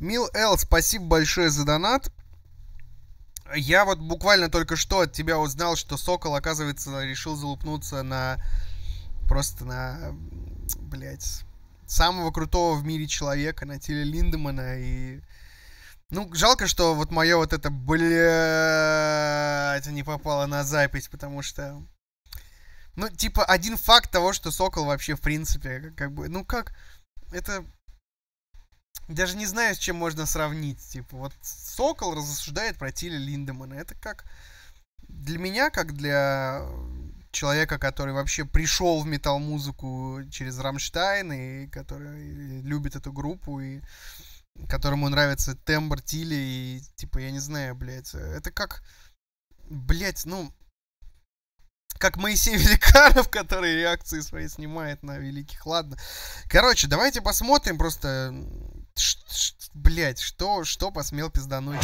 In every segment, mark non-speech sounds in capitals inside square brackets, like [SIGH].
Мил Эл, спасибо большое за донат. Я вот буквально только что от тебя узнал, что Сокол, оказывается, решил залупнуться на... Просто на... Блять. Самого крутого в мире человека, на теле Линдемана. И... Ну, жалко, что вот мое вот это, блядь, не попало на запись, потому что... Ну, типа, один факт того, что Сокол вообще, в принципе, как бы... Ну, как... Это даже не знаю, с чем можно сравнить. Типа, вот Сокол рассуждает про Тиля Линдемана. Это как для меня, как для человека, который вообще пришел в метал-музыку через Рамштайн, и который любит эту группу, и которому нравится тембр Тили, и, типа, я не знаю, блядь, это как, блядь, ну, как Моисей [LAUGHS] Великанов, который реакции свои снимает на великих. Ладно. Короче, давайте посмотрим просто Блять, что, что посмел пиздануть?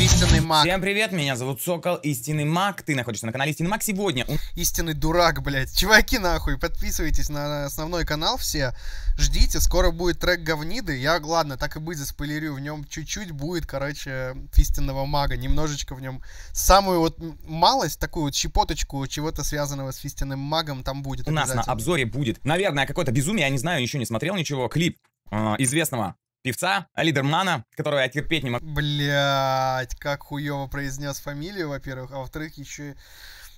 Истинный маг. Всем привет, меня зовут Сокол, Истинный маг. Ты находишься на канале Истинный маг сегодня. Истинный дурак, блять. Чуваки, нахуй, подписывайтесь на основной канал все. Ждите, скоро будет трек говниды. Я, ладно, так и быть, заспойлерю. В нем чуть-чуть будет, короче, истинного мага. Немножечко в нем самую вот малость, такую вот щепоточку чего-то связанного с истинным магом там будет. У нас на обзоре будет, наверное, какое-то безумие. Я не знаю, еще не смотрел ничего. Клип э, известного певца, лидермана, которого я терпеть не могу. Блять, как хуево произнес фамилию, во-первых, а во-вторых, еще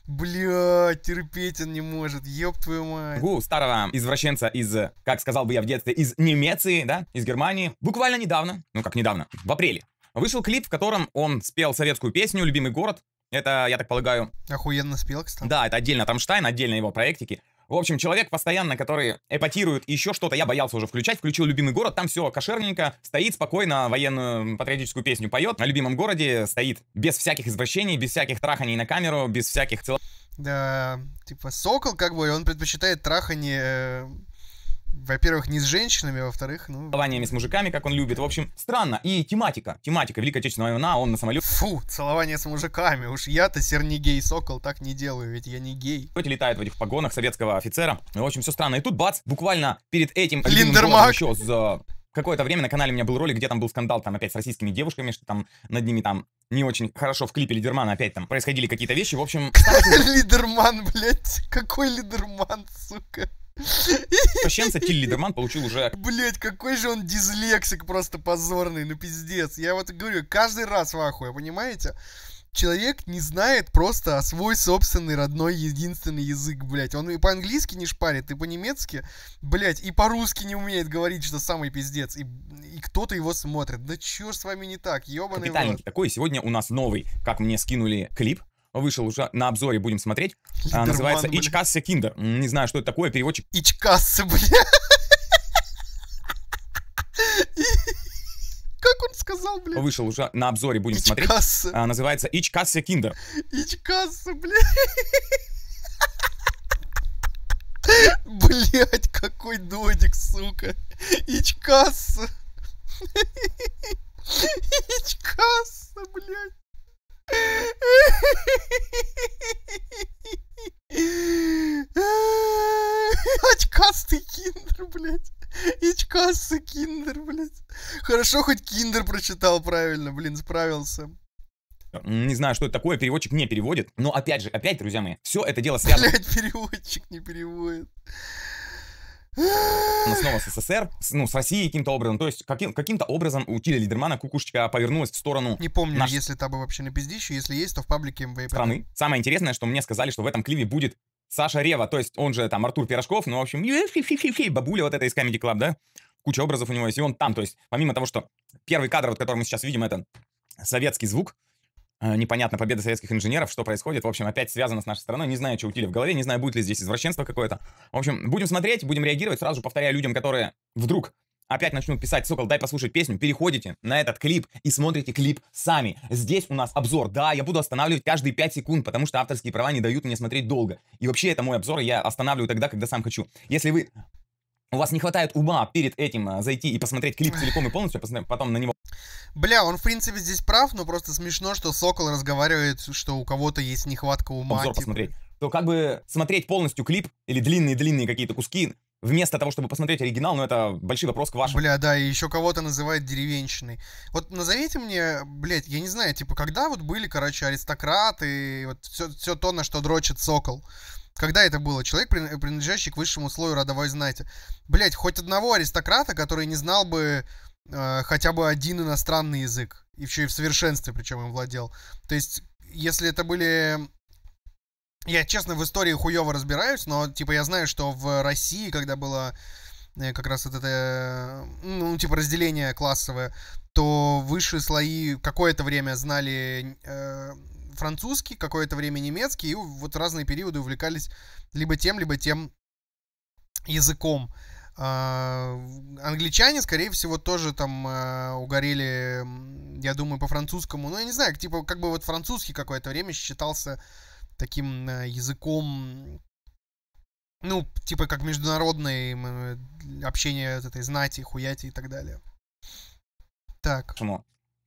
Блять, терпеть он не может, ёб твою мать. Гу, старого извращенца из, как сказал бы я в детстве, из Немеции, да, из Германии. Буквально недавно, ну как недавно, в апреле, вышел клип, в котором он спел советскую песню «Любимый город». Это, я так полагаю... Охуенно спел, кстати. Да, это отдельно Тамштайн, отдельно его проектики. В общем, человек постоянно, который эпатирует еще что-то, я боялся уже включать, включил «Любимый город», там все кошерненько, стоит спокойно, военную патриотическую песню поет, на любимом городе стоит без всяких извращений, без всяких траханий на камеру, без всяких цел... Да, типа Сокол, как бы, он предпочитает трахание э, во-первых, не с женщинами, а во-вторых, ну... Целованиями с мужиками, как он любит. В общем, странно. И тематика. Тематика Великой Отечественной войны, он на самолете... Фу, целование с мужиками. Уж я-то сернигей сокол так не делаю, ведь я не гей. летает в этих погонах советского офицера. В общем, все странно. И тут бац, буквально перед этим... Линдермак! Еще за какое-то время на канале у меня был ролик, где там был скандал там опять с российскими девушками, что там над ними там не очень хорошо в клипе Лидермана опять там происходили какие-то вещи. В общем... [LAUGHS] Лидерман, блядь. Какой Лидерман, сука? Пощенца Тиль Лидерман получил уже... Блять, какой же он дизлексик просто позорный, ну пиздец. Я вот говорю, каждый раз в ахуе, понимаете? Человек не знает просто свой собственный родной единственный язык, блять. Он и по-английски не шпарит, и по-немецки, блять, и по-русски не умеет говорить, что самый пиздец. И, и кто-то его смотрит. Да чё ж с вами не так, ёбаный Капитальненький такой. Сегодня у нас новый, как мне скинули, клип вышел уже на обзоре, будем смотреть. А, называется Ичкассе Киндер. Не знаю, что это такое, переводчик. Ичкассе, бля. Как он сказал, бля? Вышел уже на обзоре, будем смотреть. А, называется Ичкассе Киндер. Ичкассе, бля. Блять, какой додик, сука. Ичкасса. Ичкасса, блядь. Очкастый киндер, блядь. Очкастый киндер, блядь. Хорошо, хоть киндер прочитал правильно, блин, справился. Не знаю, что это такое, переводчик не переводит. Но опять же, опять, друзья мои, все это дело [LAUGHS] связано... Блядь, переводчик не переводит. Но снова с СССР, с, ну, с Россией каким-то образом. То есть каким, каким-то образом у Тиля Лидермана кукушечка повернулась в сторону... Не помню, наш... если там вообще на пиздище. Если есть, то в паблике МВП. Страны. Самое интересное, что мне сказали, что в этом клипе будет Саша Рева, то есть он же там Артур Пирожков, ну, в общем, [LAUGHS] бабуля вот эта из Comedy Club, да? Куча образов у него есть, и он там, то есть помимо того, что первый кадр, вот, который мы сейчас видим, это советский звук, Э, непонятно победа советских инженеров, что происходит. В общем, опять связано с нашей страной. Не знаю, что утили в голове, не знаю, будет ли здесь извращенство какое-то. В общем, будем смотреть, будем реагировать. Сразу же повторяю людям, которые вдруг опять начнут писать, Сокол, дай послушать песню, переходите на этот клип и смотрите клип сами. Здесь у нас обзор. Да, я буду останавливать каждые 5 секунд, потому что авторские права не дают мне смотреть долго. И вообще это мой обзор, я останавливаю тогда, когда сам хочу. Если вы у вас не хватает ума перед этим а, зайти и посмотреть клип целиком и полностью, а потом на него... Бля, он в принципе здесь прав, но просто смешно, что Сокол разговаривает, что у кого-то есть нехватка ума. Обзор типа. посмотреть. То как бы смотреть полностью клип или длинные-длинные какие-то куски вместо того, чтобы посмотреть оригинал, ну это большой вопрос к вашему. Бля, да, и еще кого-то называют деревенщиной. Вот назовите мне, блядь, я не знаю, типа, когда вот были, короче, аристократы, вот все, все то, на что дрочит сокол. Когда это было? Человек, принадлежащий к высшему слою родовой знати. Блять, хоть одного аристократа, который не знал бы э, хотя бы один иностранный язык. И еще и в совершенстве, причем им владел. То есть, если это были... Я, честно, в истории хуево разбираюсь, но, типа, я знаю, что в России, когда было э, как раз вот это, ну, типа, разделение классовое, то высшие слои какое-то время знали э, французский, какое-то время немецкий, и вот разные периоды увлекались либо тем, либо тем языком. А, англичане, скорее всего, тоже там а, угорели, я думаю, по французскому. Ну, я не знаю, типа, как бы вот французский какое-то время считался таким а, языком, ну, типа, как международное общение этой знати, хуяти и так далее. Так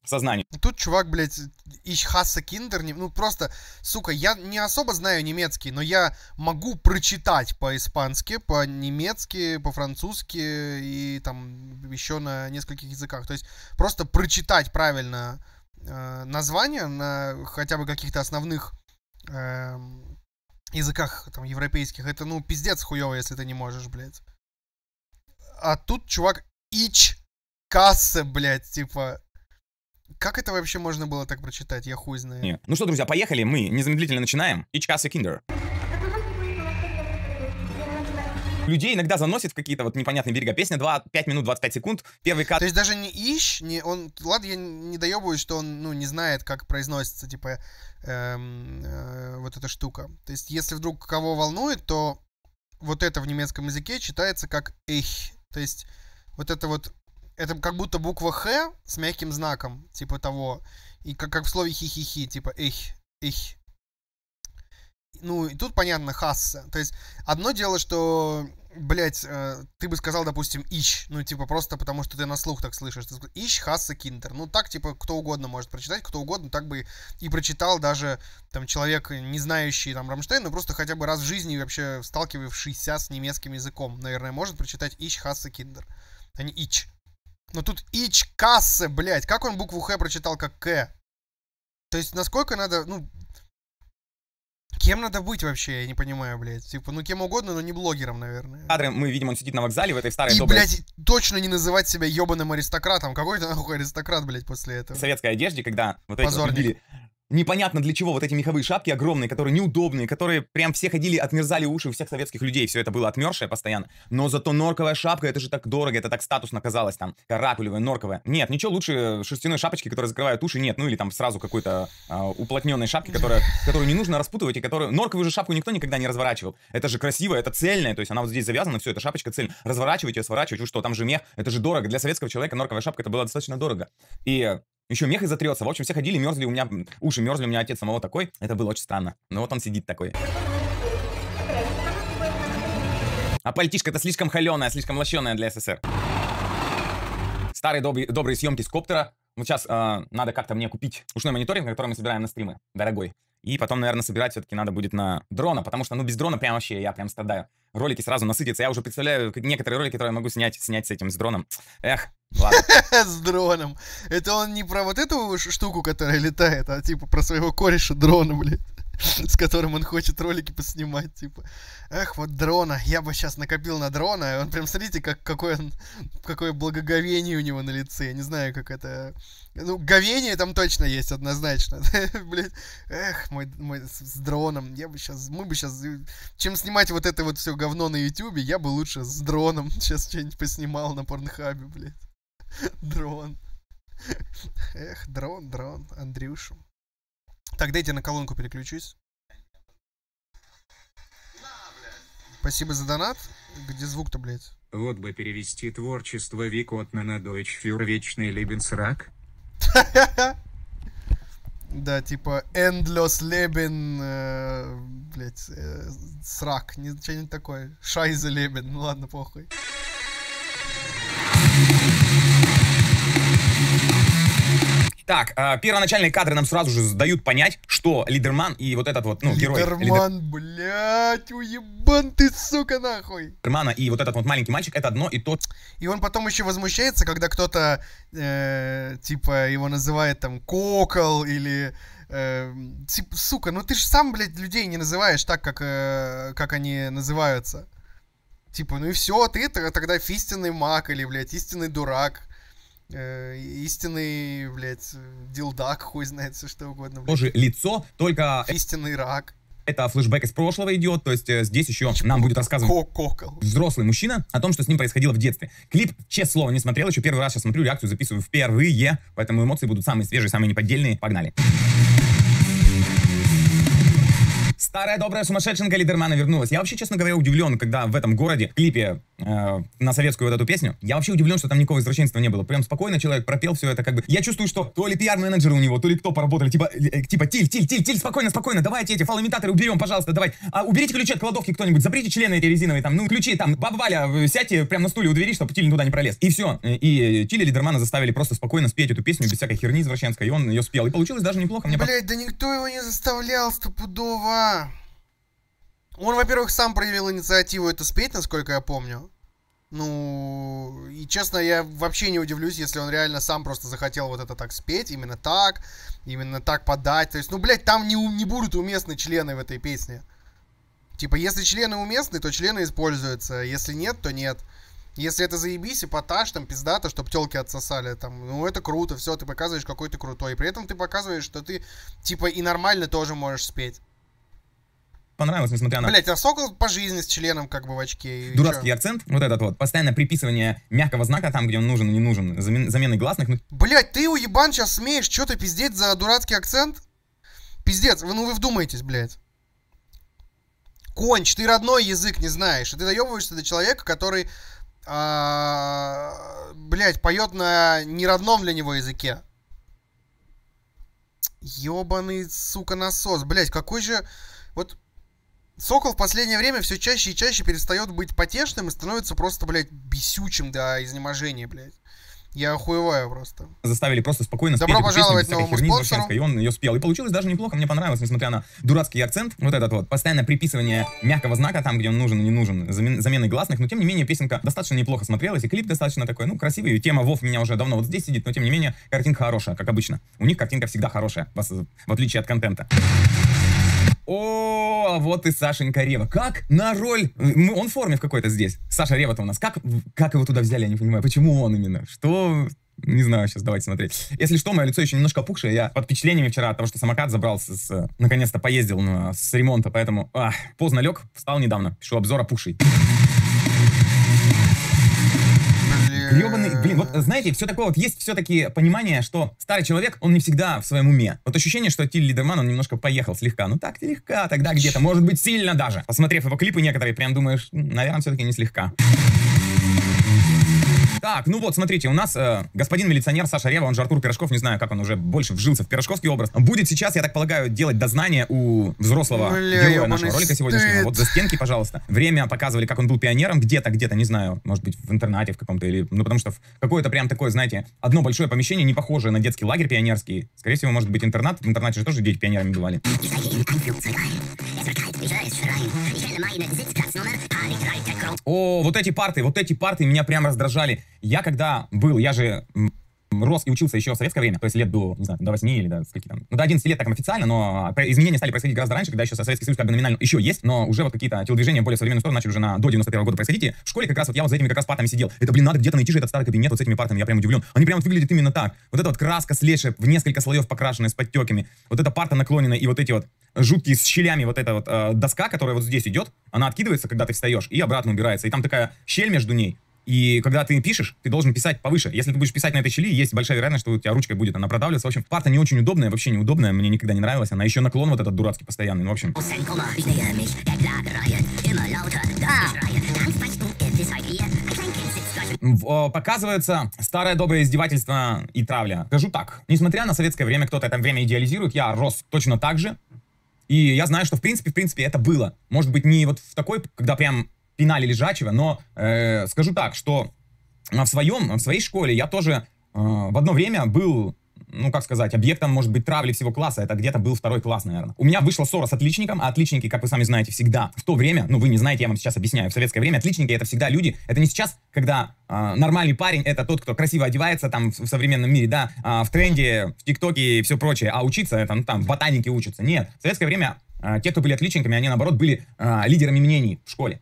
сознанию. Тут чувак, блядь, ich hasse ну просто, сука, я не особо знаю немецкий, но я могу прочитать по-испански, по-немецки, по-французски и там еще на нескольких языках. То есть просто прочитать правильно э, название на хотя бы каких-то основных э, языках там европейских, это ну пиздец хуево, если ты не можешь, блядь. А тут чувак ич касса, блядь, типа как это вообще можно было так прочитать? Я хуй знаю. Нет. Ну что, друзья, поехали. Мы незамедлительно начинаем. Ичкасы Киндер. Людей иногда заносит в какие-то вот непонятные берега. Песня 2, 5 минут 25 секунд. Первый кат. То есть даже не ищ, не он. Ладно, я не доебываюсь, что он ну, не знает, как произносится, типа, эм, э, вот эта штука. То есть, если вдруг кого волнует, то вот это в немецком языке читается как их. То есть, вот это вот это как будто буква Х с мягким знаком, типа того. И как, как в слове хи-хи-хи, типа их, их. Ну, и тут понятно, хасса. То есть, одно дело, что, блядь, э, ты бы сказал, допустим, ищ. Ну, типа, просто потому что ты на слух так слышишь. Ты сказал, ищ, хасса, киндер. Ну, так, типа, кто угодно может прочитать, кто угодно так бы и прочитал даже, там, человек, не знающий, там, Рамштейн, но просто хотя бы раз в жизни вообще сталкивавшийся с немецким языком, наверное, может прочитать ищ, хасса, киндер. А не ич. Но тут ич кассе, блядь. Как он букву Х прочитал как К? То есть, насколько надо, ну... Кем надо быть вообще, я не понимаю, блядь. Типа, ну кем угодно, но не блогером, наверное. Кадры мы видим, он сидит на вокзале в этой старой И, доброй... блядь, точно не называть себя ебаным аристократом. Какой то нахуй аристократ, блядь, после этого. В советской одежде, когда вот эти вот любили непонятно для чего вот эти меховые шапки огромные, которые неудобные, которые прям все ходили, отмерзали уши у всех советских людей, все это было отмерзшее постоянно. Но зато норковая шапка, это же так дорого, это так статусно казалось там, каракулевая, норковая. Нет, ничего лучше шерстяной шапочки, которая закрывает уши, нет, ну или там сразу какой-то а, уплотненной шапки, которая, которую не нужно распутывать и которую... Норковую же шапку никто никогда не разворачивал. Это же красиво, это цельная, то есть она вот здесь завязана, все, эта шапочка цельная. Разворачивать ее, сворачивать, вы что, там же мех, это же дорого. Для советского человека норковая шапка это было достаточно дорого. И еще мех и затрется. В общем, все ходили, мерзли у меня, уши мерзли, у меня отец самого такой. Это было очень странно. Но вот он сидит такой. А пальтишка это слишком холеная, слишком лощеная для СССР. Старые добрые, добрые съемки с коптера. Вот сейчас э, надо как-то мне купить ушной мониторинг, на который мы собираем на стримы. Дорогой. И потом, наверное, собирать все-таки надо будет на дрона, потому что, ну, без дрона прям вообще я прям страдаю. Ролики сразу насытятся. Я уже представляю некоторые ролики, которые я могу снять, снять с этим, с дроном. Эх, ладно. [LAUGHS] С дроном. Это он не про вот эту штуку, которая летает, а типа про своего кореша дрона, блядь. [LAUGHS] с которым он хочет ролики поснимать, типа. Эх, вот дрона, я бы сейчас накопил на дрона, он прям, смотрите, как, какой он, какое благоговение у него на лице, я не знаю, как это... Ну, говение там точно есть, однозначно. [LAUGHS] Блин, эх, мой, мой с дроном, я бы сейчас, мы бы сейчас, чем снимать вот это вот все говно на ютубе, я бы лучше с дроном [LAUGHS] сейчас что-нибудь поснимал на порнхабе, блядь. Дрон. Эх, дрон, дрон, Андрюша. Так, дайте на колонку переключусь. Спасибо за донат. Где звук-то, блядь? Вот бы перевести творчество Викотна на Deutsch für вечный Lebensrack. [LAUGHS] Да, типа Endless Leben, э, блядь, э, срак, ничего не такое. Шайза Лебен, ну ладно, похуй. Так, э, первоначальные кадры нам сразу же дают понять, что Лидерман и вот этот вот, ну, герой Лидерман, блядь, уебан ты, сука, нахуй. Лидермана и вот этот вот маленький мальчик, это одно и то И он потом еще возмущается, когда кто-то, э, типа, его называет там кокол или... э, типа, сука, ну ты же сам, блядь, людей не называешь так, как, э, как они называются. Типа, ну и все, ты тогда истинный маг или, блядь, истинный дурак. Э, истинный, блядь, дилдак, хуй знает, все что угодно, блядь. тоже лицо, только Истинный рак. это флешбэк из прошлого идет, то есть э, здесь еще нам будет рассказывать Кокол. взрослый мужчина о том, что с ним происходило в детстве. Клип, честное слово, не смотрел, еще первый раз сейчас смотрю, реакцию записываю впервые, поэтому эмоции будут самые свежие, самые неподдельные. Погнали. Старая добрая сумасшедшенка Лидермана вернулась. Я вообще, честно говоря, удивлен, когда в этом городе, клипе э, на советскую вот эту песню, я вообще удивлен, что там никакого извращенства не было. Прям спокойно человек пропел все это, как бы. Я чувствую, что то ли пиар-менеджеры у него, то ли кто поработали, типа, э, типа, Тиль, Тиль, Тиль, Тиль, спокойно, спокойно, давайте эти фалоимитаторы уберем, пожалуйста, давай. А, уберите ключи от кладовки кто-нибудь, заприте члены эти резиновые, там, ну, ключи, там, баба Валя, э, сядьте прямо на стуле у двери, чтобы Тиль туда не пролез. И все. И Тиль Лидермана заставили просто спокойно спеть эту песню без всякой херни извращенской, и он ее спел. И получилось даже неплохо. Мне Блять, да никто его не заставлял стопудово. Он, во-первых, сам проявил инициативу это спеть, насколько я помню. Ну, и честно, я вообще не удивлюсь, если он реально сам просто захотел вот это так спеть, именно так, именно так подать. То есть, ну, блядь, там не, не будут уместны члены в этой песне. Типа, если члены уместны, то члены используются. Если нет, то нет. Если это заебись, эпатаж, там, пиздато, чтобы телки отсосали, там, ну, это круто, все, ты показываешь, какой ты крутой. При этом ты показываешь, что ты, типа, и нормально тоже можешь спеть. Понравилось, несмотря на Блять, а Сокол по жизни с членом, как бы, в очке. дурацкий чё? акцент, вот этот вот, постоянное приписывание мягкого знака там, где он нужен и не нужен, замен- замены гласных, ну, Блять, ты уебан сейчас смеешь что-то пиздеть за дурацкий акцент? Пиздец, вы, ну вы вдумайтесь, блядь. Конч, ты родной язык не знаешь, и ты доебываешься до человека, который, а, блядь, поет на неродном для него языке. Ёбаный, сука, насос. Блядь, какой же... Вот Сокол в последнее время все чаще и чаще перестает быть потешным и становится просто, блядь, бесючим до изнеможения, блядь. Я охуеваю просто. заставили просто спокойно Добро спеть эту песню пожаловать без всякой новому херни спонсору. и он ее спел. И получилось даже неплохо, мне понравилось, несмотря на дурацкий акцент, вот этот вот, постоянное приписывание мягкого знака там, где он нужен и не нужен, замен- замены гласных, но тем не менее песенка достаточно неплохо смотрелась, и клип достаточно такой, ну, красивый, и тема Вов меня уже давно вот здесь сидит, но тем не менее картинка хорошая, как обычно. У них картинка всегда хорошая, в отличие от контента. О, а вот и Сашенька Рева. Как на роль... Он в форме в какой-то здесь. Саша Рева-то у нас. Как, как его туда взяли, я не понимаю. Почему он именно? Что... Не знаю, сейчас давайте смотреть. Если что, мое лицо еще немножко опухшее. Я под впечатлениями вчера от того, что самокат забрал, с, наконец-то поездил ну, с ремонта, поэтому ах, поздно лег, встал недавно. Пишу обзор опухший. Гребаный, блин, вот знаете, все такое вот есть все-таки понимание, что старый человек, он не всегда в своем уме. Вот ощущение, что Тиль Лидерман, он немножко поехал слегка. Ну так слегка, тогда где-то, может быть, сильно даже. Посмотрев его клипы некоторые, прям думаешь, наверное, все-таки не слегка. Так, ну вот, смотрите, у нас э, господин милиционер Саша Рева, он же Артур Пирожков, не знаю, как он уже больше вжился в пирожковский образ, будет сейчас, я так полагаю, делать дознание у взрослого Бля, героя нашего ролика сегодняшнего. стыд. Вот за стенки, пожалуйста. Время показывали, как он был пионером, где-то, где-то, не знаю, может быть, в интернате в каком-то, или, ну, потому что в какое-то прям такое, знаете, одно большое помещение, не похожее на детский лагерь пионерский. Скорее всего, может быть, интернат. В интернате же тоже дети пионерами бывали. О, вот эти парты, вот эти парты меня прям раздражали. Я когда был, я же рос и учился еще в советское время, то есть лет до, не знаю, до 8 или до скольки там, ну, до 11 лет так официально, но про- изменения стали происходить гораздо раньше, когда еще Советский Союз как бы номинально еще есть, но уже вот какие-то телодвижения более современную сторону начали уже на, до 91 года происходить, и в школе как раз вот я вот за этими как раз партами сидел. Это, блин, надо где-то найти же этот старый кабинет вот с этими партами, я прям удивлен. Они прям вот выглядят именно так. Вот эта вот краска слезшая, в несколько слоев покрашенная, с подтеками, вот эта парта наклоненная, и вот эти вот жуткие с щелями вот эта вот э, доска, которая вот здесь идет, она откидывается, когда ты встаешь, и обратно убирается. И там такая щель между ней. И когда ты пишешь, ты должен писать повыше. Если ты будешь писать на этой щели, есть большая вероятность, что у тебя ручкой будет она продавливаться. В общем, парта не очень удобная, вообще неудобная, мне никогда не нравилась. Она еще наклон вот этот дурацкий постоянный. Ну, в общем, показывается старое доброе издевательство и травля. Скажу так, несмотря на советское время, кто-то это время идеализирует, я рос точно так же. И я знаю, что в принципе, в принципе, это было. Может быть, не вот в такой, когда прям пинали лежачего, но э, скажу так, что в своем, в своей школе я тоже э, в одно время был ну, как сказать, объектом, может быть, травли всего класса. Это где-то был второй класс, наверное. У меня вышла ссора с отличником, а отличники, как вы сами знаете, всегда в то время, ну, вы не знаете, я вам сейчас объясняю, в советское время отличники это всегда люди, это не сейчас, когда э, нормальный парень это тот, кто красиво одевается там в, в современном мире, да, э, в тренде, в ТикТоке и все прочее, а учиться это, ну, там, в ботанике учатся. Нет, в советское время э, те, кто были отличниками, они, наоборот, были э, лидерами мнений в школе.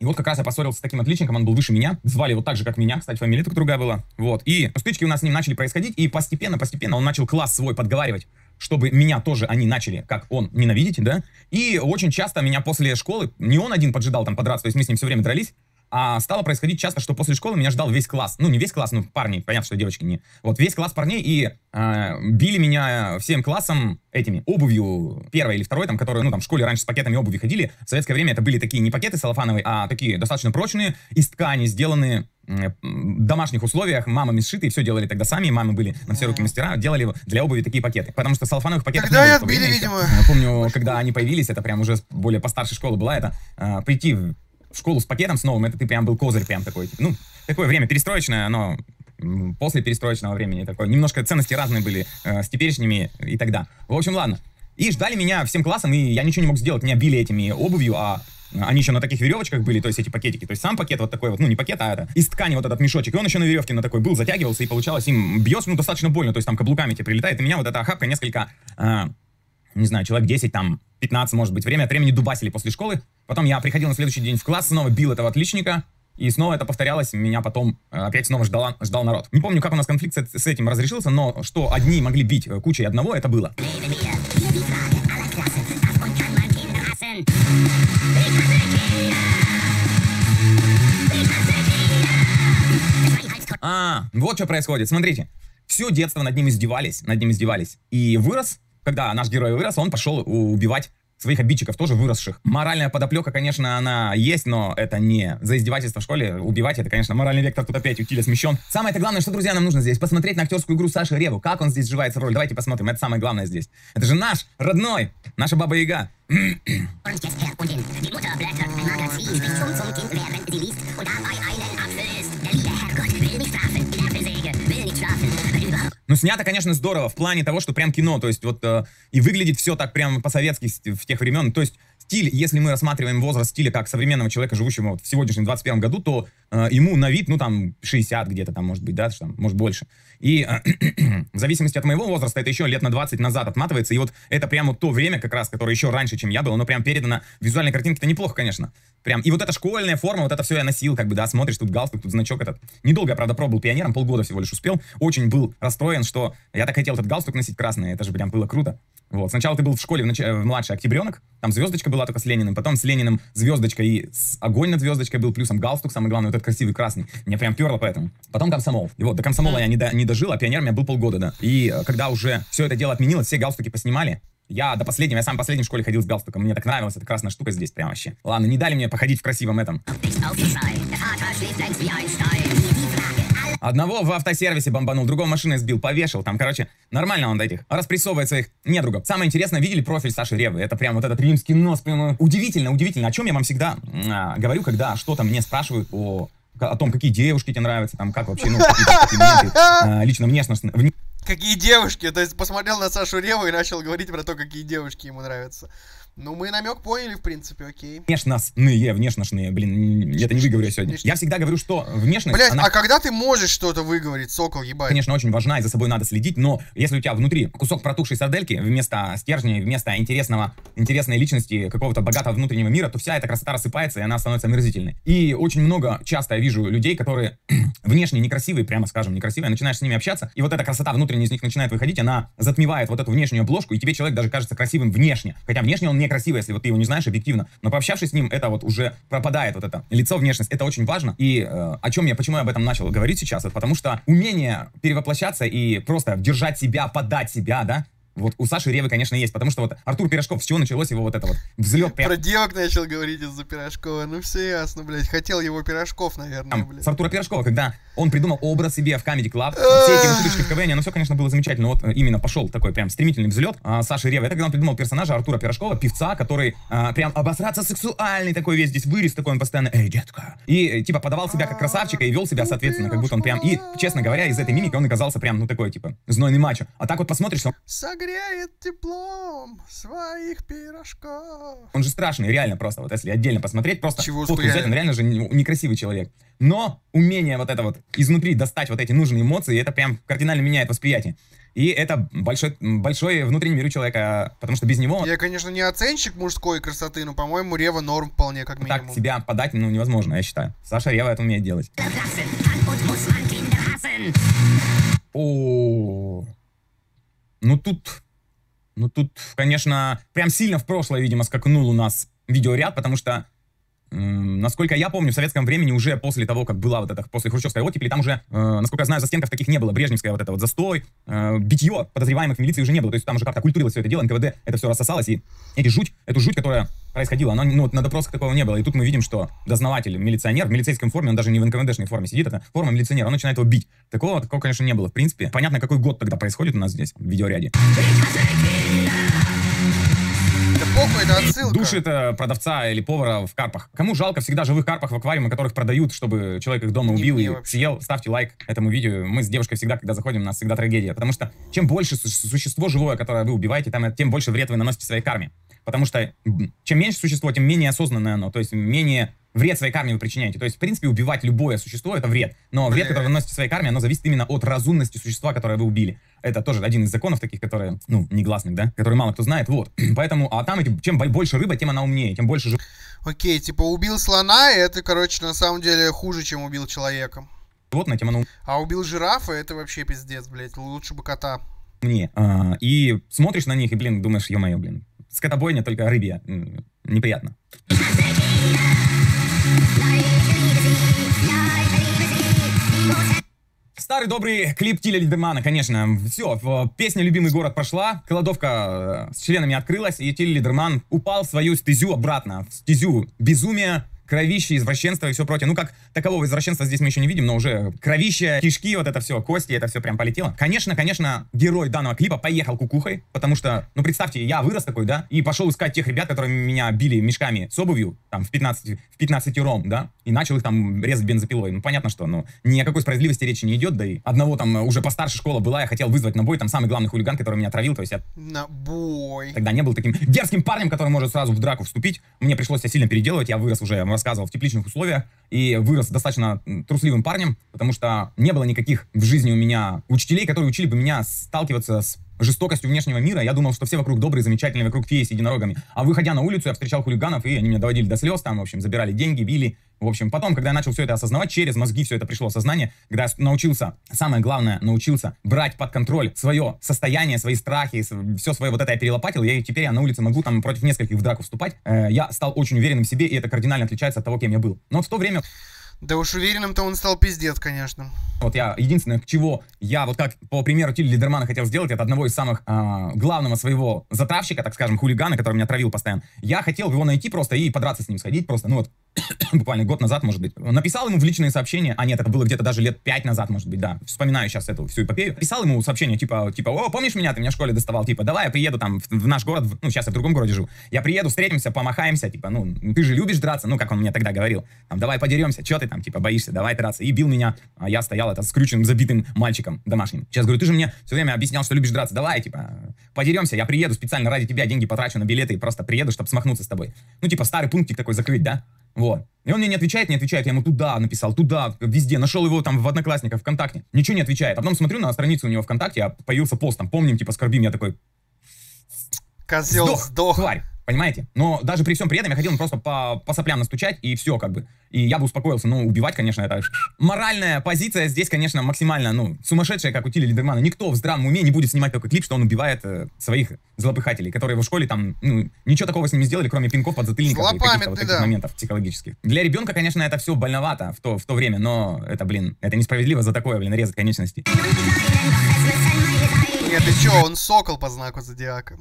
И вот как раз я поссорился с таким отличником, он был выше меня, звали его так же, как меня, кстати, фамилия только другая была. Вот, и стычки у нас с ним начали происходить, и постепенно, постепенно он начал класс свой подговаривать, чтобы меня тоже они начали, как он, ненавидеть, да. И очень часто меня после школы, не он один поджидал там подраться, то есть мы с ним все время дрались, а стало происходить часто, что после школы меня ждал весь класс. Ну, не весь класс, ну, парни, понятно, что девочки не. Вот, весь класс парней, и э, били меня всем классом этими обувью первой или второй, там, которые, ну, там, в школе раньше с пакетами обуви ходили. В советское время это были такие не пакеты салофановые, а такие достаточно прочные, из ткани, сделанные в домашних условиях, мамами сшитые, все делали тогда сами, мамы были на все руки мастера, делали для обуви такие пакеты. Потому что салфановых пакетов Тогда не было отбили, видимо. Я помню, когда они появились, это прям уже более постарше школы была, это а, прийти в школу с пакетом с новым, это ты прям был козырь прям такой. типа, Ну, такое время перестроечное, но после перестроечного времени такое. Немножко ценности разные были э, с теперешними и тогда. В общем, ладно. И ждали меня всем классом, и я ничего не мог сделать. Меня били этими обувью, а они еще на таких веревочках были, то есть эти пакетики. То есть сам пакет вот такой вот, ну не пакет, а это из ткани вот этот мешочек. И он еще на веревке на такой был, затягивался, и получалось им бьешь, ну достаточно больно, то есть там каблуками тебе прилетает. И меня вот эта охапка несколько, э, не знаю, человек 10, там 15, может быть, время от времени дубасили после школы. Потом я приходил на следующий день в класс, снова бил этого отличника, и снова это повторялось, меня потом э, опять снова ждала, ждал народ. Не помню, как у нас конфликт с, с этим разрешился, но что одни могли бить э, кучей одного, это было. А, вот что происходит. Смотрите, все детство над ним издевались, над ним издевались. И вырос, когда наш герой вырос, он пошел убивать своих обидчиков, тоже выросших. Моральная подоплека, конечно, она есть, но это не за издевательство в школе. Убивать, это, конечно, моральный вектор тут опять утиля смещен. Самое это главное, что, друзья, нам нужно здесь посмотреть на актерскую игру Саши Реву. Как он здесь сживается в роль. Давайте посмотрим. Это самое главное здесь. Это же наш, родной, наша Баба Яга. Die Ну, снято, конечно, здорово, в плане того, что прям кино, то есть вот, э, и выглядит все так прям по-советски в тех времен, то есть стиль, если мы рассматриваем возраст стиля как современного человека, живущего вот в сегодняшнем 21 году, то ему на вид, ну, там, 60 где-то там, может быть, да, там, может, больше. И э, [CLEARS THROAT] в зависимости от моего возраста, это еще лет на 20 назад отматывается, и вот это прямо то время, как раз, которое еще раньше, чем я был, оно прям передано, визуальной картинке-то неплохо, конечно. Прям, и вот эта школьная форма, вот это все я носил, как бы, да, смотришь, тут галстук, тут значок этот. Недолго, правда, пробовал пионером, полгода всего лишь успел. Очень был расстроен, что я так хотел этот галстук носить красный, это же прям было круто. Вот. Сначала ты был в школе в, нач... в младший октябренок, там звездочка была только с Лениным, потом с Лениным звездочка и с огонь над звездочкой был, плюсом галстук, самый главный, вот этот красивый красный. Мне прям перло поэтому. Потом комсомол. И вот до комсомола я не, до- не дожил, а пионером я был полгода, да. И э, когда уже все это дело отменилось, все галстуки поснимали, я до последнего, я сам последний в школе ходил с галстуком, мне так нравилась эта красная штука здесь прям вообще. Ладно, не дали мне походить в красивом этом. Одного в автосервисе бомбанул, другого машиной сбил, повешал. Там, короче, нормально он до этих. Распрессовывает своих недругов. Самое интересное, видели профиль Саши Ревы? Это прям вот этот римский нос. Прям удивительно, удивительно. О чем я вам всегда а, говорю, когда что-то мне спрашивают о о том, какие девушки тебе нравятся, там, как вообще, ну, а, лично внешностные, Какие девушки? То есть посмотрел на Сашу Реву и начал говорить про то, какие девушки ему нравятся. Ну, мы намек поняли, в принципе, окей. внешностные, внешностные, блин, это не выговорю я сегодня. Внешне- Я всегда говорю, что внешность, Блять, она а когда ты можешь что-то выговорить, сокол, ебать? конечно, очень важна, и за собой надо следить, но если у тебя внутри кусок протухшей сардельки вместо стержня, вместо интересного, интересной личности, какого-то богатого внутреннего мира, то вся эта красота рассыпается, и она становится омерзительной. И очень много, часто я вижу людей, которые [CLEARS THROAT] внешне некрасивые, прямо скажем, некрасивые, начинаешь с ними общаться, и вот эта красота внутренняя из них начинает выходить, она затмевает вот эту внешнюю обложку, и тебе человек даже кажется красивым внешне. Хотя внешне он некрасивый, если вот ты его не знаешь объективно, но пообщавшись с ним, это вот уже пропадает вот это лицо, внешность, это очень важно. И э, о чем я, почему я об этом начал говорить сейчас, это потому что умение перевоплощаться и просто держать себя, подать себя, да, вот у Саши Ревы, конечно, есть, потому что вот Артур Пирожков, с чего началось его вот это вот взлет прям Про девок начал говорить из-за Пирожкова. Ну, все ясно, блядь. Хотел его Пирожков, наверное, там, блядь. с Артура Пирожкова, когда Он придумал образ себе в Comedy Club. Все эти шуточки в КВН, ну все, конечно, было замечательно. Вот э, именно пошел такой прям стремительный взлет а, Саши Рева. Это когда он придумал персонажа Артура Пирожкова, певца, который а, прям обосраться сексуальный такой весь здесь вырез такой, он постоянно, эй, детка. И э, типа подавал себя как красавчика и вел себя, соответственно, как будто он прям... И, честно говоря, из этой мимики он оказался прям, ну такой, типа, знойный мачо. А так вот посмотришь, он, Согреет теплом своих пирожков. он же страшный, реально просто. Вот если отдельно посмотреть, просто Чего фотку взять, он реально же не- некрасивый человек. Но умение вот это вот изнутри достать вот эти нужные эмоции, это прям кардинально меняет восприятие. И это большой, большой внутренний мир у человека, потому что без него Я, конечно, не оценщик мужской красоты, но, по-моему, Рева норм вполне, как так минимум. себя подать ну, невозможно, я считаю. Саша Рева это умеет делать. О, ну тут, ну тут, конечно, прям сильно в прошлое, видимо, скакнул у нас видеоряд, потому что, насколько я помню, в советском времени уже после того, как была вот эта, после хрущевской оттепели, там уже, э, насколько я знаю, застенков таких не было. Брежневская вот это вот застой, э, битье подозреваемых в милиции уже не было. То есть там уже как-то культурилось все это дело, НКВД это все рассосалось, и эти жуть, эту жуть, которая происходила, она, ну, на допросах такого не было. И тут мы видим, что дознаватель, милиционер, в милицейском форме, он даже не в НКВДшной форме сидит, это форма милиционера, он начинает его бить. Такого, такого, конечно, не было, в принципе. Понятно, какой год тогда происходит у нас здесь, в видеоряде. Похуй, это отсылка. Душит э, продавца или повара в карпах. Кому жалко всегда живых карпах в аквариуме, которых продают, чтобы человек их дома Не убил мне и вообще. съел. Ставьте лайк этому видео. Мы с девушкой всегда, когда заходим, у нас всегда трагедия. Потому что чем больше су- существо живое, которое вы убиваете, там, э, тем больше вред вы наносите своей карме. Потому что чем меньше существо, тем менее осознанное оно. То есть менее вред своей карме вы причиняете. То есть, в принципе, убивать любое существо — это вред. Но вред, который вы наносите своей карме, оно зависит именно от разумности существа, которое вы убили. Это тоже один из законов таких, которые, ну, негласных, да, которые мало кто знает. Вот. [CLEARS THROAT] Поэтому, а там, чем бо- больше рыба, тем она умнее, тем больше Окей, типа убил слона, и это, короче, на самом деле хуже, чем убил человека. животное, тем оно А убил жирафа, это вообще пиздец, блядь. Лучше бы кота. умнее. А, и смотришь на них, и, блин, думаешь, ё-моё, блин, скотобойня только рыбья. Неприятно. Старый добрый клип Тиля Лидермана, конечно. Все, песня «Любимый город» прошла, кладовка э, с членами открылась, и Тиль Лидерман упал в свою стезю обратно, в стезю безумия, кровище, извращенство и все прочее. Ну, как такового извращенства здесь мы еще не видим, но уже кровище, кишки, вот это все, кости, это все прям полетело. Конечно, конечно, герой данного клипа поехал кукухой, потому что, ну, представьте, я вырос такой, да, и пошел искать тех ребят, которые меня били мешками с обувью, там, в 15, в 15 ром, да, и начал их там резать бензопилой. Ну, понятно, что, ну, ни о какой справедливости речи не идет, да и одного там уже постарше школа была, я хотел вызвать на бой, там самый главный хулиган, который меня отравил, то есть я На бой. тогда не был таким дерзким парнем, который может сразу в драку вступить. Мне пришлось себя сильно переделывать. Я вырос уже, рассказывал, в тепличных условиях. И вырос достаточно трусливым парнем, потому что не было никаких в жизни у меня учителей, которые учили бы меня сталкиваться с жестокостью внешнего мира. Я думал, что все вокруг добрые, замечательные, вокруг феи с единорогами. А выходя на улицу, я встречал хулиганов, и они меня доводили до слез, там, в общем, забирали деньги, били. В общем, потом, когда я начал все это осознавать, через мозги все это пришло осознание, когда я научился, самое главное, научился брать под контроль свое состояние, свои страхи, все свое вот это я перелопатил, я и теперь я на улице могу там против нескольких в драку вступать. Э, я стал очень уверенным в себе, и это кардинально отличается от того, кем я был. Но в то время Да уж уверенным-то он стал пиздец, конечно. вот я единственное, чего я вот как по примеру Тилли Лидермана хотел сделать, это одного из самых а, главного своего затравщика, так скажем, хулигана, который меня травил постоянно. Я хотел его найти просто и подраться с ним, сходить просто, ну вот, [COUGHS] буквально год назад, может быть. Написал ему в личные сообщения, а нет, это было где-то даже лет пять назад, может быть, да. Вспоминаю сейчас эту всю эпопею. Писал ему сообщение, типа, типа, о, помнишь меня, ты меня в школе доставал, типа, давай я приеду там в, в наш город, в- ну, сейчас я в другом городе живу. Я приеду, встретимся, помахаемся, типа, ну, ты же любишь драться, ну, как он мне тогда говорил. Там, давай подеремся, что ты там, типа, боишься, давай драться. И бил меня, а я стоял это скрюченным, забитым мальчиком домашним. Сейчас говорю, ты же мне все время объяснял, что любишь драться, давай, типа, подеремся, я приеду специально ради тебя, деньги потрачу на билеты и просто приеду, чтобы смахнуться с тобой. Ну, типа, старый пунктик такой закрыть, да? Вот. И он мне не отвечает, не отвечает. Я ему туда написал, туда, везде. Нашел его там в Одноклассниках, ВКонтакте. Ничего не отвечает. А потом смотрю на страницу у него ВКонтакте, а появился пост, там, помним, типа, скорбим. Я такой, Козел сдох, сдох. тварь. Понимаете? Но даже при всем при этом я хотел просто по, по соплям настучать, и все, как бы. И я бы успокоился. Ну, убивать, конечно, это... Моральная позиция здесь, конечно, максимально, ну, сумасшедшая, как у Тиля Лидермана. Никто в здравом уме не будет снимать такой клип, что он убивает э, своих злопыхателей, которые в школе там, ну, ничего такого с ними сделали, кроме пинков, подзатыльников и каких-то вот таких да. моментов психологических. Для ребенка, конечно, это все больновато в то, в то время, но это, блин, это несправедливо за такое, блин, резать конечности. Нет, ты чё, он сокол по знаку зодиака.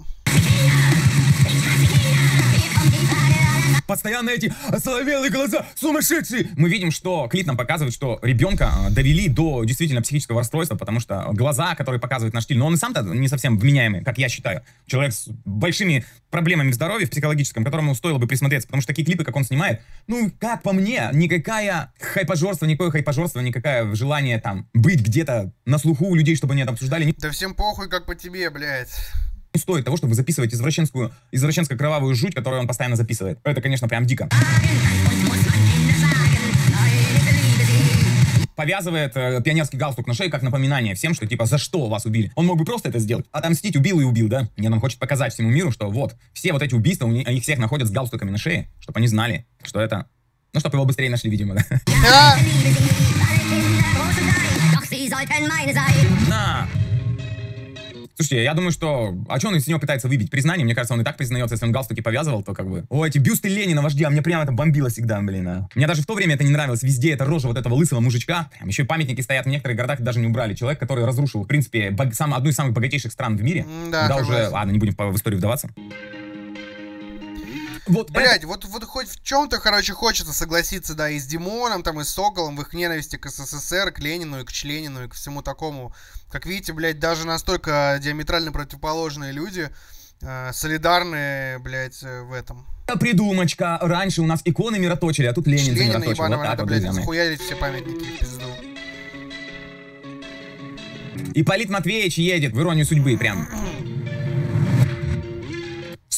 Постоянно эти соловелые глаза, сумасшедшие. Мы видим, что клип нам показывает, что ребенка а, довели до действительно психического расстройства, потому что глаза, которые показывают наш стиль, но он сам-то не совсем вменяемый, как я считаю. Человек с большими проблемами здоровья в психологическом, которому стоило бы присмотреться, потому что такие клипы, как он снимает, ну, как по мне, никакая хайпожорство, никакое хайпожорство, никакое желание там быть где-то на слуху у людей, чтобы они это обсуждали, Да всем похуй, как по тебе, блядь. Не стоит того, чтобы записывать извращенскую, извращенско-кровавую жуть, которую он постоянно записывает. Это, конечно, прям дико. Повязывает э, пионерский галстук на шее как напоминание всем, что типа за что вас убили. Он мог бы просто это сделать. Отомстить убил и убил, да? Нет, он хочет показать всему миру, что вот, все вот эти убийства, у них, их всех находят с галстуками на шее, чтобы они знали, что это... Ну, чтобы его быстрее нашли, видимо, да. На! Слушайте, я думаю, что... А что он из него пытается выбить? Признание? Мне кажется, он и так признается, если он галстуки повязывал, то как бы... О, эти бюсты Ленина, вождя, мне прямо это бомбило всегда, блин, а. Мне даже в то время это не нравилось. Везде эта рожа вот этого лысого мужичка. Прям еще и памятники стоят в некоторых городах, даже не убрали. Человек, который разрушил, в принципе, бог- сам, одну из самых богатейших стран в мире. Да, Да, уже... Ладно, не будем в историю вдаваться. Вот это- Блять, вот, вот хоть в чем-то, короче, хочется согласиться, да, и с Димоном, там, и с Соколом, в их ненависти к СССР, к Ленину, и к Членину, и к всему такому. Как видите, блядь, даже настолько диаметрально противоположные люди э, солидарны, блядь, э, в этом. придумочка. Раньше у нас иконы мироточили, а тут Ленин Ленина мироточил. ебаного Вот надо, вот, блядь, захуярить все памятники пизду. Ипполит Матвеевич едет в иронию судьбы, прям.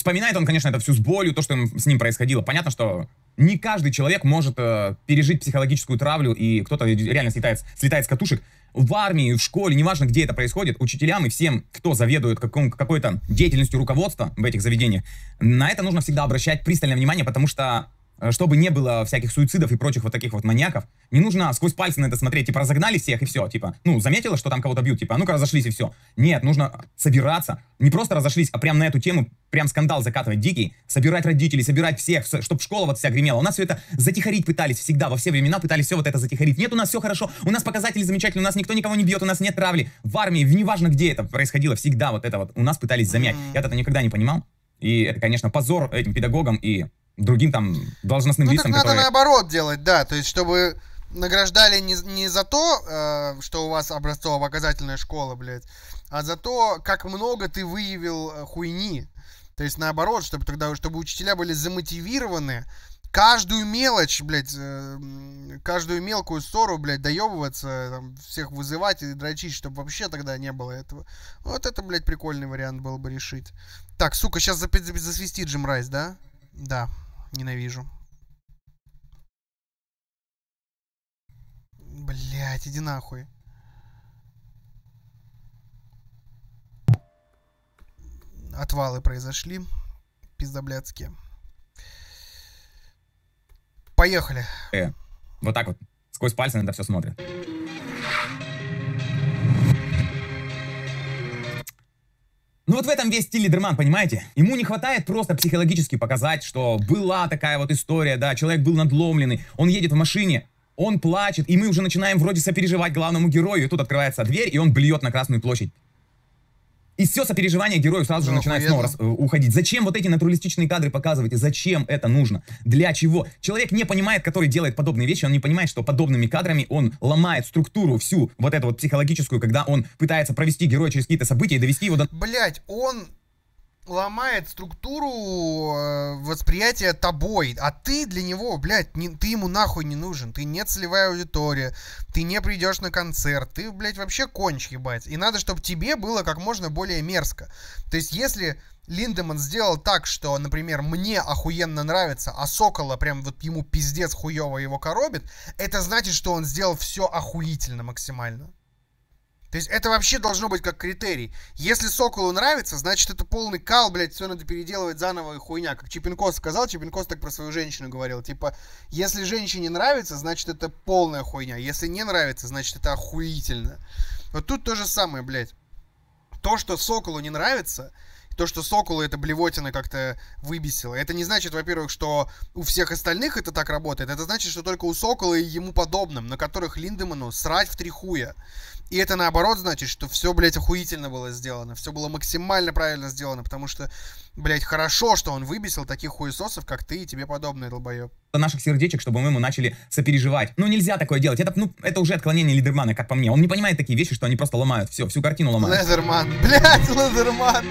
Вспоминает он, конечно, это всю с болью, то, что с ним происходило. Понятно, что не каждый человек может э, пережить психологическую травлю, и кто-то реально слетает, слетает с катушек. В армии, в школе, неважно, где это происходит, учителям и всем, кто заведует каком- какой-то деятельностью руководства в этих заведениях, на это нужно всегда обращать пристальное внимание, потому что чтобы не было всяких суицидов и прочих вот таких вот маньяков, не нужно сквозь пальцы на это смотреть, типа разогнали всех и все, типа, ну, заметила, что там кого-то бьют, типа, а ну-ка разошлись и все. Нет, нужно собираться, не просто разошлись, а прям на эту тему, прям скандал закатывать дикий, собирать родителей, собирать всех, чтобы школа вот вся гремела. У нас все это затихарить пытались всегда, во все времена пытались все вот это затихарить. Нет, у нас все хорошо, у нас показатели замечательные, у нас никто никого не бьет, у нас нет травли. В армии, в- неважно где это происходило, всегда вот это вот у нас пытались замять. Я это никогда не понимал. И это, конечно, позор этим педагогам и другим там должностным Ну так лицам, надо которые... наоборот делать, да, то есть чтобы награждали не, не за то, э, что у вас образцово-показательная школа, блядь, а за то, как много ты выявил э, хуйни. То есть наоборот, чтобы тогда, чтобы учителя были замотивированы каждую мелочь, блядь, э, каждую мелкую ссору, блядь, доебываться, там, всех вызывать и дрочить, чтобы вообще тогда не было этого. Вот это, блядь, прикольный вариант был бы решить. Так, сука, сейчас засвистит Джим Райс, да? Да, ненавижу. Блять, иди нахуй. Отвалы произошли. Пиздоблядские. Поехали. э, вот так вот сквозь пальцы на это все смотрят. Ну вот в этом весь стиль Лидерман, понимаете? Ему не хватает просто психологически показать, что была такая вот история, да, человек был надломленный, он едет в машине, он плачет, и мы уже начинаем вроде сопереживать главному герою, и тут открывается дверь, и он блюет на Красную площадь. И все сопереживание герою сразу же Ну, начинает снова рас- э, уходить. Зачем вот эти натуралистичные кадры показываете? Зачем это нужно? Для чего? Человек не понимает, который делает подобные вещи, он не понимает, что подобными кадрами он ломает структуру всю, вот эту вот психологическую, когда он пытается провести героя через какие-то события и довести его до Блять, он ломает структуру э, восприятия тобой, а ты для него, блядь, не, ты ему нахуй не нужен, ты не целевая аудитория, ты не придешь на концерт, ты, блядь, вообще конч, ебать. И надо, чтобы тебе было как можно более мерзко. То есть, если Линдеман сделал так, что, например, мне охуенно нравится, а Сокола прям вот ему пиздец хуево его коробит, это значит, что он сделал все охуительно максимально. То есть это вообще должно быть как критерий. Если Соколу нравится, значит это полный кал, блядь, все надо переделывать заново и хуйня. Как Чипенкос сказал, Чипенкос так про свою женщину говорил. Типа, если женщине нравится, значит это полная хуйня. Если не нравится, значит это охуительно. Вот тут то же самое, блядь. То, что Соколу не нравится, То, что Сокола это блевотина как-то выбесило. Это не значит, во-первых, что у всех остальных это так работает. Это значит, что только у Сокола и ему подобным, на которых Линдеману срать в три хуя. И это наоборот значит, что все, блядь, охуительно было сделано. Все было максимально правильно сделано, потому что, блядь, хорошо, что он выбесил таких хуесосов, как ты и тебе подобные, долбоеб. наших сердечек, чтобы мы ему начали сопереживать. Ну, нельзя такое делать. Это, ну, это уже отклонение Лидермана, как по мне. Он не понимает такие вещи, что они просто ломают все, всю картину ломают. Лезерман, [LAUGHS] блядь, still.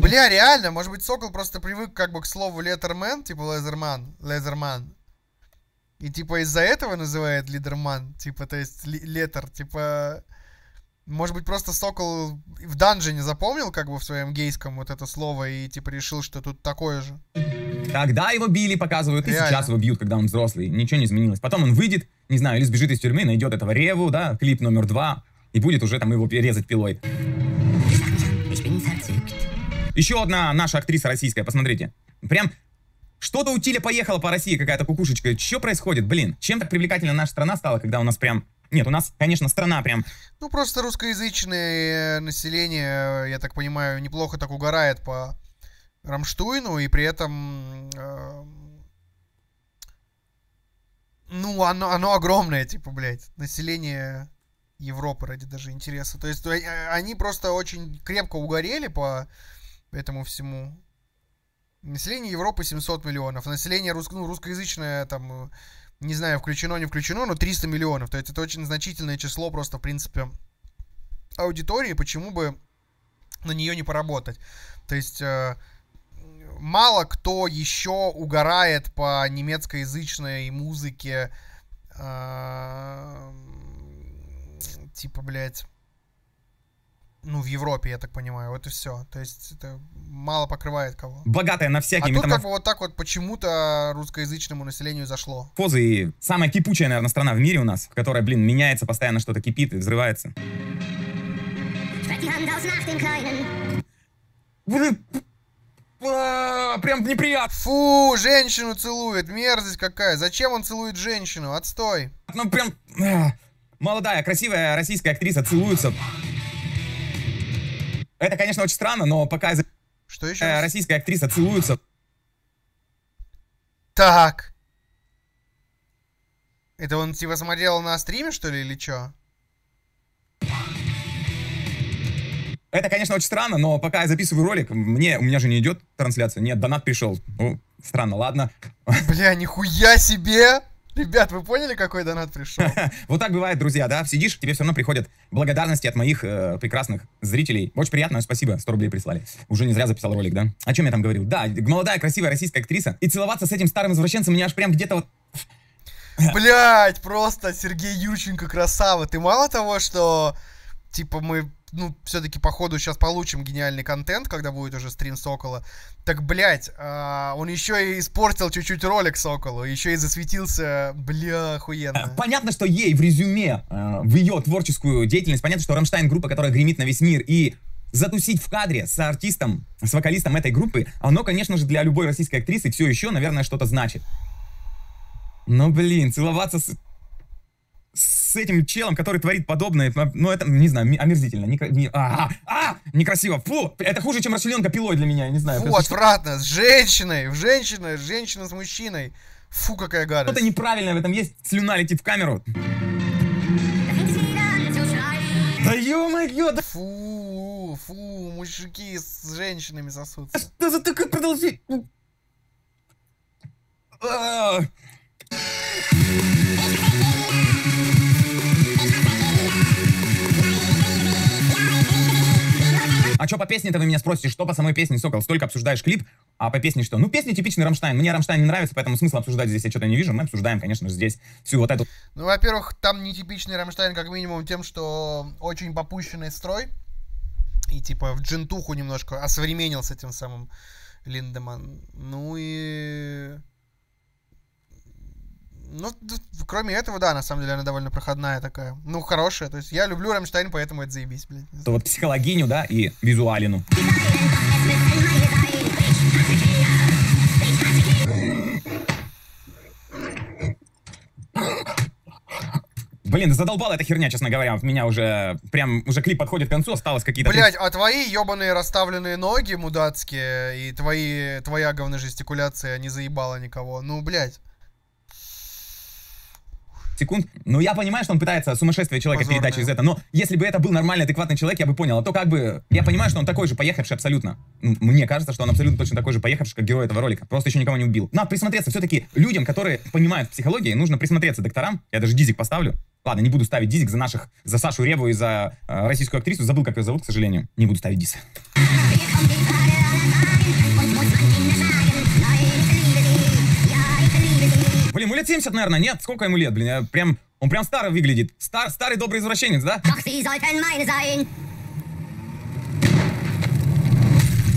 Бля, реально, может быть, Сокол просто привык как бы к слову Летермен, типа Лезерман, Лезерман. И типа из-за этого называет Лидерман, типа, то есть Летер, типа... Может быть, просто Сокол в данжене запомнил как бы в своем гейском вот это слово и типа решил, что тут такое же. Тогда его били, показывают, и Реально. сейчас его бьют, когда он взрослый. Ничего не изменилось. Потом он выйдет, не знаю, или сбежит из тюрьмы, найдет этого Реву, да, клип номер два, и будет уже там его резать пилой. Еще одна наша актриса российская, посмотрите. Прям что-то у Тиля поехала по России, какая-то кукушечка. Что происходит, блин? Чем так привлекательна наша страна стала, когда у нас прям... Нет, у нас, конечно, страна прям... Ну, просто русскоязычное э, население, я так понимаю, неплохо так угорает по Рамштуйну, и при этом... э, ну, оно, оно огромное, типа, блядь, население Европы ради даже интереса. То есть э, они просто очень крепко угорели по этому всему. Население Европы 700 миллионов. Население рус... ну, русскоязычное, там, э, не знаю, включено, не включено, но 300 миллионов. То есть это очень значительное число просто, в принципе, аудитории. Почему бы на нее не поработать? То есть э, мало кто еще угорает по немецкоязычной музыке. э, типа, блядь, ну, в Европе, я так понимаю, вот и все. То есть это мало покрывает кого. Богатая на А всякие тут как бы вот так вот почему-то русскоязычному населению зашло. метаморфозы и самая кипучая, наверное, страна в мире у нас, в которой, блин, меняется постоянно что-то, кипит и взрывается. А, прям неприятно. Фу, женщину целует, мерзость какая. Зачем он целует женщину? Отстой. Ну, прям... а, Молодая, красивая российская актриса целуются. Это, конечно, очень странно, но пока Что еще? э, российская актриса целуются, Так. Это он типа смотрел на стриме, что ли, или что? Это, конечно, очень странно, но пока я записываю ролик, мне, у меня же не идет трансляция. Нет, донат пришел. Ну, странно, ладно. Бля, нихуя себе! Ребят, вы поняли, какой донат пришел? [LAUGHS] Вот так бывает, друзья, да? Сидишь, тебе все равно приходят благодарности от моих э, прекрасных зрителей. Очень приятно, спасибо, 100 рублей прислали. Уже не зря записал ролик, да? О чем я там говорил? Да, молодая, красивая российская актриса. И целоваться с этим старым извращенцем меня аж прям где-то вот... [LAUGHS] Блять, просто Сергей Юрченко красава. Ты мало того, что типа мы ну, все-таки, походу, сейчас получим гениальный контент, когда будет уже стрим Сокола. Так, блядь, а, он еще и испортил чуть-чуть ролик Соколу, еще и засветился, бля, охуенно. Понятно, что ей в резюме, э, в ее творческую деятельность, понятно, что Рамштайн группа, которая гремит на весь мир, и затусить в кадре с артистом, с вокалистом этой группы, оно, конечно же, для любой российской актрисы все еще, наверное, что-то значит. Но, блин, целоваться с, с этим челом, который творит подобное, ну, это, не знаю, омерзительно. Не, не- а, а, а, некрасиво. Фу, это хуже, чем расчлененка пилой для меня, я не знаю. Фу, отвратно, с женщиной, в женщиной, женщина с мужчиной. Фу, какая гадость. Что-то неправильное в этом есть. Слюна летит в камеру. Да ё-моё, да Фу, фу, мужики с женщинами сосутся. что за такое продолжение? А. Что по песне-то вы меня спросите, что по самой песне, Сокол? Столько обсуждаешь клип, а по песне что? Ну, песня типичный Рамштайн. Мне Рамштайн не нравится, поэтому смысла обсуждать здесь я что-то не вижу. Мы обсуждаем, конечно же, здесь всю вот эту... Ну, во-первых, там нетипичный Рамштайн, как минимум, тем, что очень попущенный строй. И, типа, в джентуху немножко осовременил с этим самым Линдеман. Ну и... Ну, кроме этого, да, на самом деле, она довольно проходная такая. Ну, хорошая. То есть я люблю Рамштайн, поэтому это заебись, блядь. то вот психологиню, да, и визуалину. Блин, задолбала эта херня, честно говоря. В Меня уже прям, уже клип подходит к концу, осталось какие-то... Блять, а твои ебаные расставленные ноги мудацкие и твои, твоя говножестикуляция не заебала никого. Ну, блядь. Секунд. Ну, я понимаю, что он пытается сумасшествие человека Позорное. передать через это, но если бы это был нормальный, адекватный человек, я бы понял. А то как бы... Я понимаю, что он такой же поехавший абсолютно. Ну, Мне кажется, что он абсолютно точно такой же поехавший, как герой этого ролика. Просто еще никого не убил. Надо присмотреться все-таки людям, которые понимают в психологии, нужно присмотреться докторам. Я даже дизик поставлю. Ладно, не буду ставить дизик за наших, за Сашу Реву и за э, российскую актрису. Забыл, как ее зовут, к сожалению. Не буду ставить дис. Лет 70, наверное, нет? Сколько ему лет, блин? Я прям, он прям старый выглядит. Стар, старый добрый извращенец, да?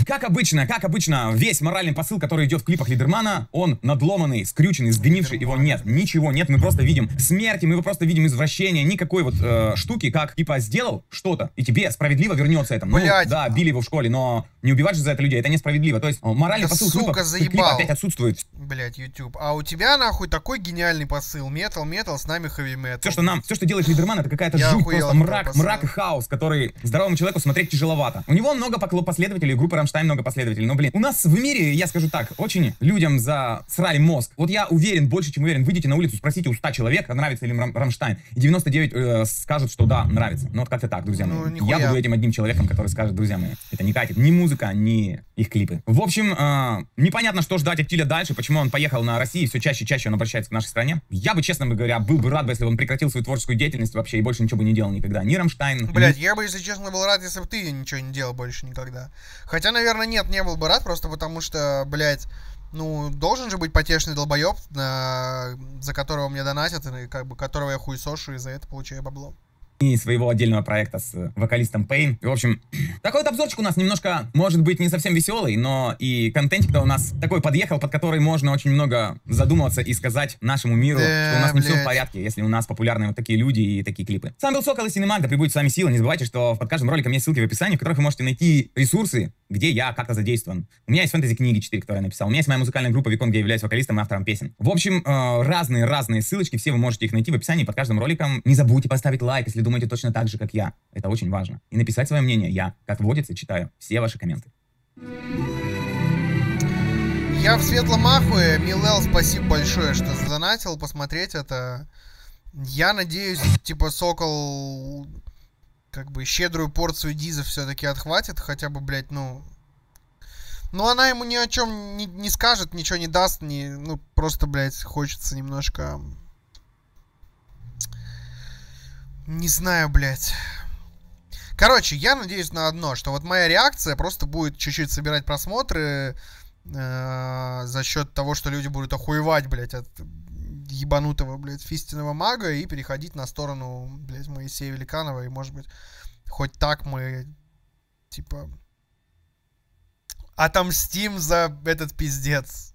Как обычно, как обычно, весь моральный посыл, который идет в клипах Лидермана, он надломанный, скрюченный, сгнивший, его нет, ничего нет, мы просто видим смерти, мы просто видим извращение, никакой вот э, штуки, как, типа, сделал что-то, и тебе справедливо вернется это. Ну, Блядь. да, били его в школе, но не убивать же за это людей, это несправедливо. То есть э, моральный Да посыл сука, клипа, заебал. клипа опять отсутствует. Блять, YouTube. А у тебя, нахуй, такой гениальный посыл. Метал, метал, с нами хэви метал. Все, что нам, все, что делает Лидерман, это какая-то жуть, просто мрак, посыла. мрак и хаос, который здоровому человеку смотреть тяжеловато. У него много последователей, у группы Рамштайн много последователей, но, блин, у нас в мире, я скажу так, очень людям засрали мозг. Вот я уверен, больше, чем уверен, выйдите на улицу, спросите у 100 человек, нравится ли им Рам- Рамштайн, и 99 э, скажут, что да, нравится. Ну, вот как-то так, друзья Ну, мои. нихуя. Я буду этим одним человеком, который скажет, друзья мои, это не катит ни музыка, ни их клипы. В общем, э, непонятно, что ждать от Тиля дальше, почему он поехал на Россию, все чаще и чаще он обращается к нашей стране. Я бы, честно говоря, был бы рад, бы, если бы он прекратил свою творческую деятельность вообще и больше ничего бы не делал никогда. Ни Рамштайн, Блять, я бы, если честно, был рад, если бы ты ничего не делал больше никогда. Хотя, наверное, нет, не был бы рад, просто потому что, блядь, ну, должен же быть потешный долбоеб, на- за которого мне донатят, и как бы которого я хуесошу, и за это получаю бабло. И своего отдельного проекта с э, вокалистом Пейн. И, в общем, [CLEARS THROAT] такой вот обзорчик у нас немножко, может быть, не совсем веселый, но и контентик-то у нас такой подъехал, под который можно очень много задумываться и сказать нашему миру, Да, что у нас не все в блядь. порядке, если у нас популярны вот такие люди и такие клипы. С вами был Сокол и Синемаг, да прибудет с вами сила. Не забывайте, что под каждым роликом есть ссылки в описании, в которых вы можете найти ресурсы, где я как-то задействован. У меня есть фэнтези-книги 4, которые я написал. У меня есть моя музыкальная группа Викон, где я являюсь вокалистом и автором песен. В общем, э, разные-разные ссылочки, все вы можете их найти в описании под каждым роликом. Не забудьте поставить лайк, если думаете точно так же, как я. Это очень важно. И написать свое мнение. Я, как водится, читаю все ваши комменты. Я в светлом ахуе. Милел, спасибо большое, что задонатил. Посмотреть это. Я надеюсь, типа, Сокол как бы щедрую порцию диза все-таки отхватит. Хотя бы, блядь, ну... Ну, она ему ни о чем не, не скажет, ничего не даст. Не, ну, просто, блядь, хочется немножко... Не знаю, блядь. Короче, я надеюсь на одно, что вот моя реакция просто будет чуть-чуть собирать просмотры э, за счет того, что люди будут охуевать, блядь, от ебанутого, блядь, фистинного мага и переходить на сторону, блядь, Моисея Великанова. И, может быть, хоть так мы, типа, отомстим за этот пиздец.